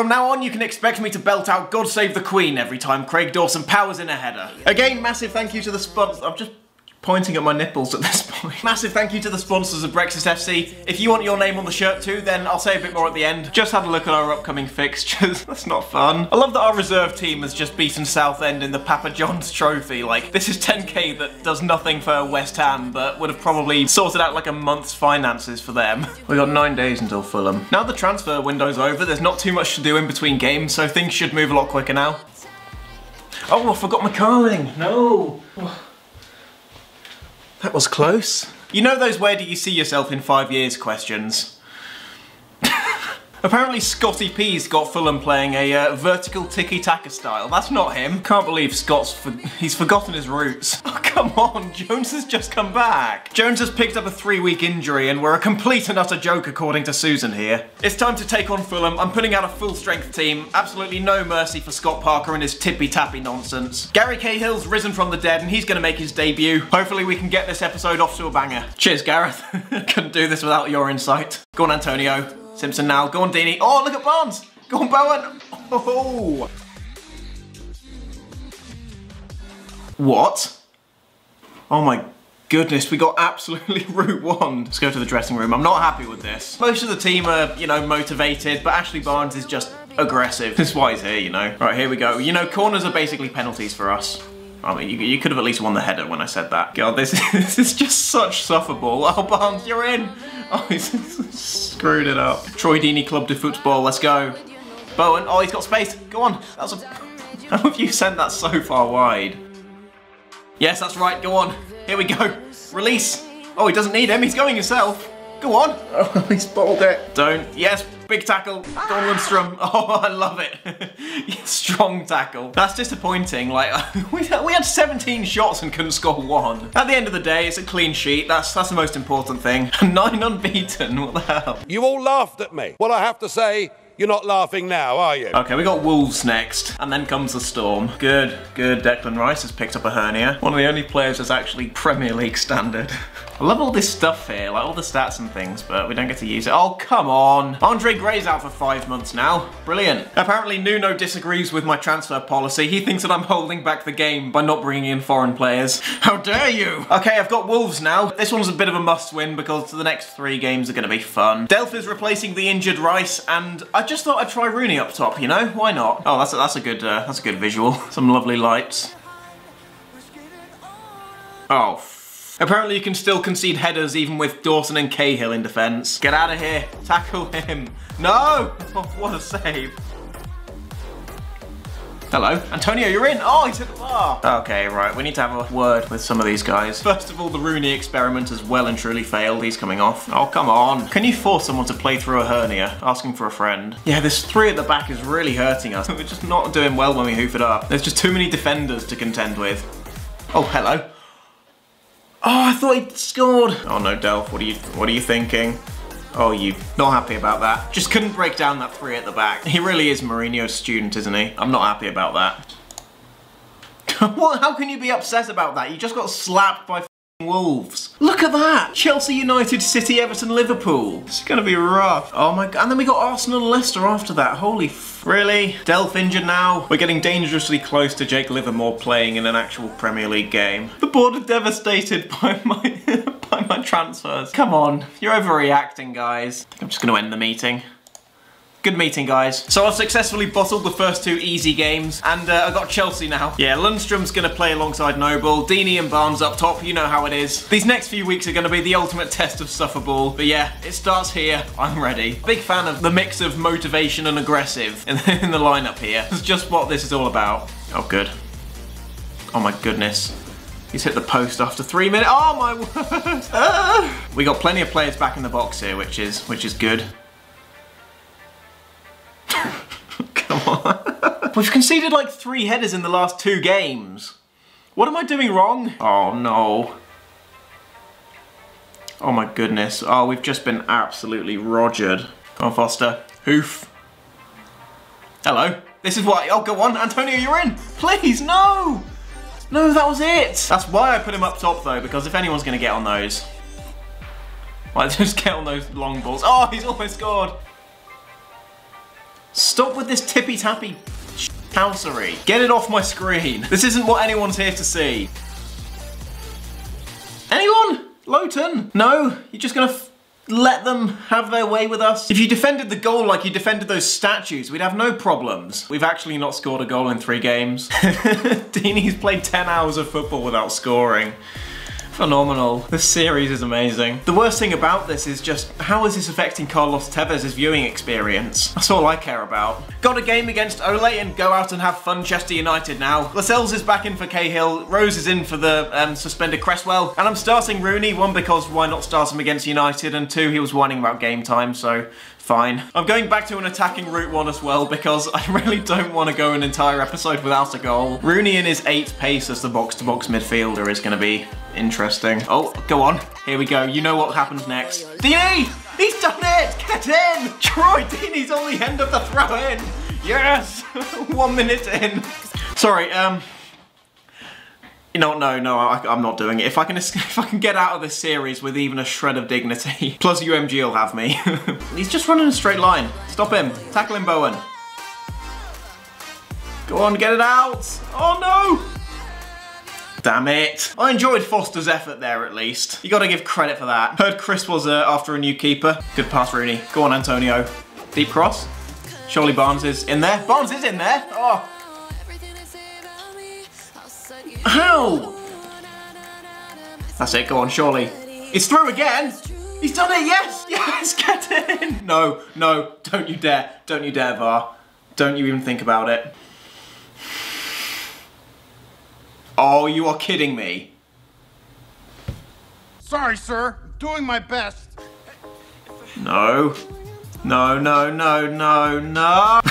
From now on, you can expect me to belt out God Save the Queen every time Craig Dawson powers in a header. Again, massive thank you to the sponsors. I'm just pointing at my nipples at this point. Massive thank you to the sponsors of Brexit FC. If you want your name on the shirt too, then I'll say a bit more at the end. Just had a look at our upcoming fixtures. That's not fun. I love that our reserve team has just beaten Southend in the Papa John's trophy. Like, this is 10k that does nothing for West Ham, but would have probably sorted out like a month's finances for them. We got nine days until Fulham. Now the transfer window's over, there's not too much to do in between games, so things should move a lot quicker now. Oh, I forgot my carling. No. That was close. You know those where do you see yourself in five years questions? Apparently Scotty P's got Fulham playing a uh, vertical tiki-taka style. That's not him. Can't believe Scott's for he's forgotten his roots. Oh, come on, Jones has just come back. Jones has picked up a three-week injury and we're a complete and utter joke according to Susan here. It's time to take on Fulham. I'm putting out a full-strength team. Absolutely no mercy for Scott Parker and his tippy-tappy nonsense. Gary Cahill's risen from the dead and he's gonna make his debut. Hopefully we can get this episode off to a banger. Cheers, Gareth. Couldn't do this without your insight. Go on, Antonio. Simpson now. Go on, Deeney. Oh, look at Barnes. Go on, Bowen. Oh. What? Oh my goodness, we got absolutely root one. Let's go to the dressing room. I'm not happy with this. Most of the team are, you know, motivated, but Ashley Barnes is just aggressive. That's why he's here, you know. Right, here we go. You know, corners are basically penalties for us. I mean, you, you, could have at least won the header when I said that. God, this, this is just such sufferball. Oh, Barnes, you're in. Oh, he's screwed it up. Troy Deeney Club de Football, let's go. Bowen, oh, he's got space. Go on. That's a... How have you sent that so far wide? Yes, that's right, go on. Here we go. Release. Oh, he doesn't need him, he's going himself. Go on. Oh, he's balled it. Don't. Yes, big tackle. Don Lundstram. Oh, I love it. Strong tackle. That's disappointing. Like, we had 17 shots and couldn't score one. At the end of the day, it's a clean sheet. That's that's the most important thing. Nine unbeaten. What the hell? You all laughed at me. Well, I have to say, you're not laughing now, are you? Okay, we got Wolves next, and then comes the Storm. Good, good. Declan Rice has picked up a hernia. One of the only players that's actually Premier League standard. I love all this stuff here, like all the stats and things, but we don't get to use it. Oh, come on. Andre Gray's out for five months now. Brilliant. Apparently Nuno disagrees with my transfer policy. He thinks that I'm holding back the game by not bringing in foreign players. How dare you? Okay, I've got Wolves now. This one's a bit of a must win because the next three games are going to be fun. Delph is replacing the injured Rice, and I just thought I'd try Rooney up top, you know? Why not? Oh, that's a, that's a good uh, that's a good visual. Some lovely lights. Oh, Apparently you can still concede headers even with Dawson and Cahill in defence. Get out of here. Tackle him. No! What a save. Hello. Antonio, you're in. Oh, he's hit the bar. Okay, right. We need to have a word with some of these guys. First of all, the Rooney experiment has well and truly failed. He's coming off. Oh, come on. Can you force someone to play through a hernia? Asking for a friend. Yeah, this three at the back is really hurting us. We're just not doing well when we hoof it up. There's just too many defenders to contend with. Oh, hello. Oh, I thought he'd scored. Oh no, Delph, what are you what are you thinking? Oh, you not happy about that? Just couldn't break down that three at the back. He really is Mourinho's student, isn't he? I'm not happy about that. what? How can you be upset about that? You just got slapped by Wolves. Look at that! Chelsea United, City, Everton, Liverpool. It's gonna be rough. Oh my god. And then we got Arsenal and Leicester after that. Holy Really? Delph injured now? We're getting dangerously close to Jake Livermore playing in an actual Premier League game. The board are devastated by my by my transfers. Come on, you're overreacting, guys. I think I'm just gonna end the meeting. Good meeting, guys. So I've successfully bottled the first two easy games, and uh, I've got Chelsea now. Yeah, Lundstram's gonna play alongside Noble, Deeney and Barnes up top, you know how it is. These next few weeks are gonna be the ultimate test of sufferball, but yeah, it starts here, I'm ready. Big fan of the mix of motivation and aggressive in, in the lineup here. It's just what this is all about. Oh, good. Oh my goodness. He's hit the post after three minutes. Oh my word! Ah! We got plenty of players back in the box here, which is which is good. We've conceded like three headers in the last two games. What am I doing wrong? Oh no. Oh my goodness. Oh, we've just been absolutely rogered. Come on, Foster. Hoof. Hello. This is why. Oh, go on. Antonio, you're in. Please, no. No, that was it. That's why I put him up top, though, because if anyone's going to get on those... Well, just get on those long balls. Oh, he's almost scored. Stop with this tippy-tappy housery. Get it off my screen. This isn't what anyone's here to see. Anyone? Lowton? No? You're just gonna let them have their way with us? If you defended the goal like you defended those statues, we'd have no problems. We've actually not scored a goal in three games. Deeney's played 10 hours of football without scoring. Phenomenal. This series is amazing. The worst thing about this is just how is this affecting Carlos Tevez' viewing experience? That's all I care about. Got a game against Ole and go out and have fun Chester United now. Lascelles is back in for Cahill, Rose is in for the um, suspended Cresswell, and I'm starting Rooney, one because why not start him against United, and two, he was whining about game time, so fine. I'm going back to an attacking route one as well because I really don't want to go an entire episode without a goal. Rooney in his eighth pace as the box-to-box -box midfielder is going to be Interesting. Oh, go on. Here we go. You know what happens next. Deeney! He's done it! Get in! Troy Deeney's on the end of the throw in! Yes! One minute in. Sorry, um... Know, no, no, I, am not doing it. If I can, if I can get out of this series with even a shred of dignity, plus UMG will have me. He's just running a straight line. Stop him. Tackle him, Bowen. Go on, get it out. Oh no! Damn it. I enjoyed Foster's effort there at least. You gotta give credit for that. Heard Chris was uh, after a new keeper. Good pass, Rooney. Go on, Antonio. Deep cross. Surely Barnes is in there. Barnes is in there. Oh. How? That's it, go on, surely. It's through again. He's done it, yes, yes, get in. No, no, don't you dare, don't you dare, VAR. Don't you even think about it. Oh, you are kidding me. Sorry, sir. I'm doing my best. No. No, no, no, no, no.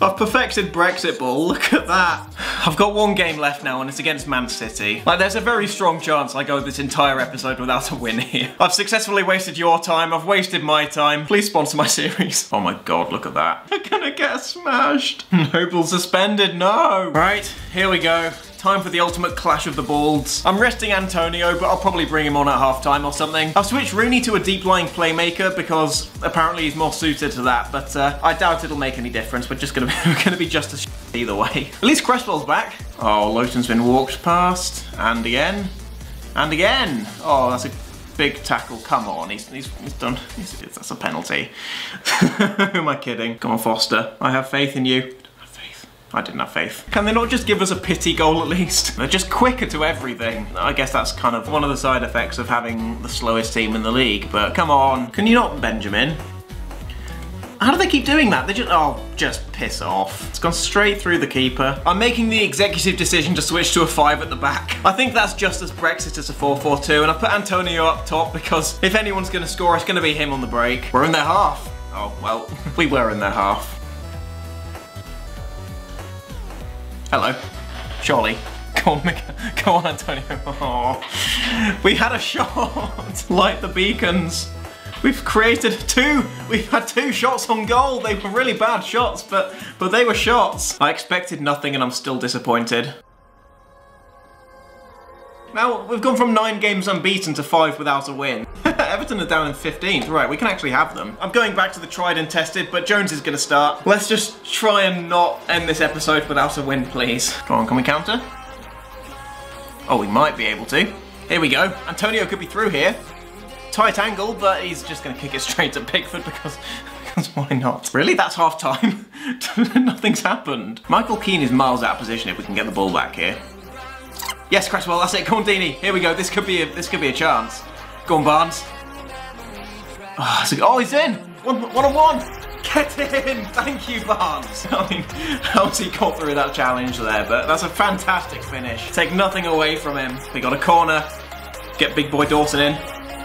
I've perfected Brexit ball, look at that. I've got one game left now and it's against Man City. Like there's a very strong chance I go this entire episode without a win here. I've successfully wasted your time, I've wasted my time. Please sponsor my series. Oh my god, look at that. I'm gonna get smashed. Noble suspended, no. Right, here we go. Time for the ultimate clash of the balls. I'm resting Antonio, but I'll probably bring him on at halftime or something. I've switched Rooney to a deep-lying playmaker because apparently he's more suited to that, but uh, I doubt it'll make any difference. We're just gonna be, we're gonna be just as either way. At least Cresswell's back. Oh, Lowton's been walked past, and again, and again. Oh, that's a big tackle. Come on, he's, he's, he's done. He's, that's a penalty. Who am I kidding? Come on, Foster. I have faith in you. I didn't have faith. Can they not just give us a pity goal at least? They're just quicker to everything. I guess that's kind of one of the side effects of having the slowest team in the league, but come on. Can you not, Benjamin? How do they keep doing that? They just, oh, just piss off. It's gone straight through the keeper. I'm making the executive decision to switch to a five at the back. I think that's just as Brexit as a 4-4-2, and I put Antonio up top because if anyone's gonna score, it's gonna be him on the break. We're in their half. Oh, well, we were in their half. Hello. Surely. Go on, on, Antonio. Oh. We had a shot. Light the beacons. We've created two. We've had two shots on goal. They were really bad shots, but but they were shots. I expected nothing, and I'm still disappointed. Now, we've gone from nine games unbeaten to five without a win. Everton are down in 15th. Right, we can actually have them. I'm going back to the tried and tested, but Jones is going to start. Let's just try and not end this episode without a win, please. Come on, can we counter? Oh, we might be able to. Here we go. Antonio could be through here. Tight angle, but he's just going to kick it straight to Pickford because because why not? Really? That's half time? Nothing's happened. Michael Keane is miles out of position if we can get the ball back here. Yes, Cresswell, that's it. Go on, Deeney. Here we go. This could be a, this could be a chance. Go on, Barnes. Oh, oh he's in. One, one on one. Get in! Thank you, Barnes. I mean, how's he got through that challenge there? But that's a fantastic finish. Take nothing away from him. We got a corner. Get Big Boy Dawson in.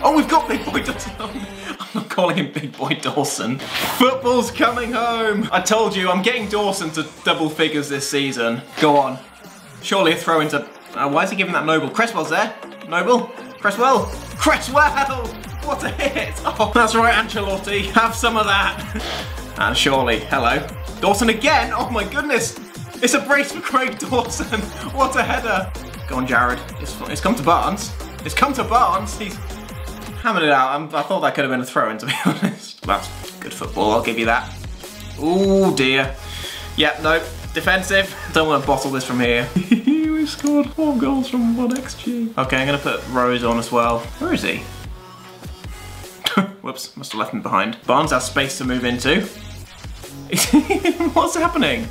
Oh, we've got Big Boy Dawson. I'm not calling him Big Boy Dawson. Football's coming home. I told you, I'm getting Dawson to double figures this season. Go on. Surely a throw into uh, why is he giving that Noble? Cresswell's there. Noble? Cresswell? Cresswell! What a hit! Oh, that's right, Ancelotti. Have some of that. And surely, hello. Dawson again? Oh my goodness! It's a brace for Craig Dawson. What a header. Go on, Jarrod. It's, it's come to Barnes. It's come to Barnes. He's hammering it out. I'm, i thought that could have been a throw-in, to be honest. That's Good football, I'll give you that. Oh dear. Yep, nope. Defensive. Don't want to bottle this from here. We scored four goals from 1xg. Okay, I'm to put Rose on as well. Where is he? Whoops, must have left him behind. Barnes has space to move into. What's happening?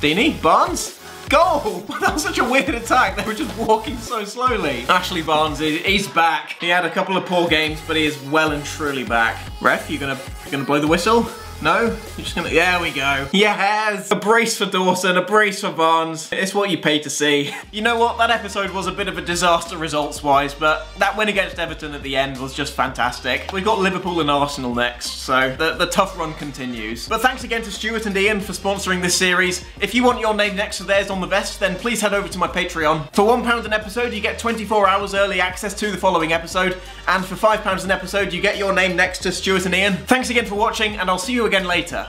Deeney? Barnes? Goal! That was such a weird attack. They were just walking so slowly. Ashley Barnes, he's back. He had a couple of poor games, but he is well and truly back. Ref, you gonna you gonna blow the whistle? No? You're just gonna, there we go. Yes! A brace for Dawson, a brace for Barnes. It's what you pay to see. You know what? That episode was a bit of a disaster results-wise, but that win against Everton at the end was just fantastic. We've got Liverpool and Arsenal next, so the, the tough run continues. But thanks again to Stuart and Ian for sponsoring this series. If you want your name next to theirs on the vest, then please head over to my Patreon. For £1 an episode, you get 24 hours early access to the following episode, and for £5 an episode, you get your name next to Stuart and Ian. Thanks again for watching, and I'll see you again later.